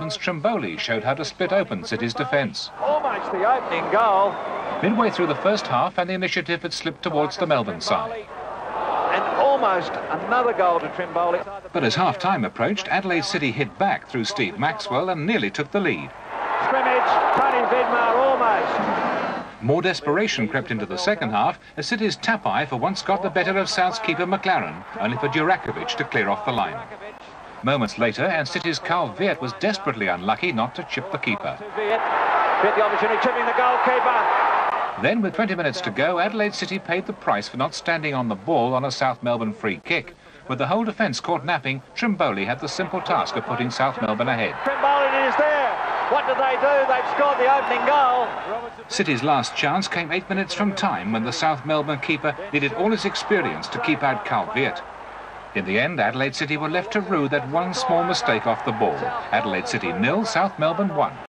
Trimboli showed how to split open City's defence. Almost the opening goal. Midway through the first half and the initiative had slipped towards the Melbourne side. And almost another goal to Trimboli. But as half-time approached, Adelaide City hit back through Steve Maxwell and nearly took the lead. Scrimmage, Tony Vidmar almost. More desperation crept into the second half as City's tap-eye for once got the better of South's keeper McLaren, only for Durakovic to clear off the line. Moments later, and City's Carl Veart was desperately unlucky not to chip the keeper. The opportunity, chipping the goalkeeper. Then, with 20 minutes to go, Adelaide City paid the price for not standing on the ball on a South Melbourne free kick. With the whole defence caught napping, Trimboli had the simple task of putting South Melbourne ahead. Trimboli is there. What did they do? They've scored the opening goal. City's last chance came eight minutes from time when the South Melbourne keeper needed all his experience to keep out Carl Veart. In the end, Adelaide City were left to rue that one small mistake off the ball. Adelaide City nil, South Melbourne one.